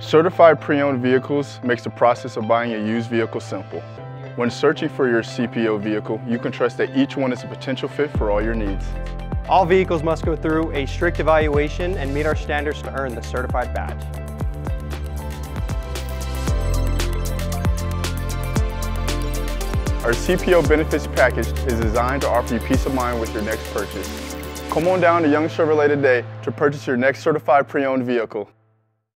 Certified pre-owned vehicles makes the process of buying a used vehicle simple. When searching for your CPO vehicle, you can trust that each one is a potential fit for all your needs. All vehicles must go through a strict evaluation and meet our standards to earn the certified badge. Our CPO benefits package is designed to offer you peace of mind with your next purchase. Come on down to Young Chevrolet today to purchase your next certified pre-owned vehicle.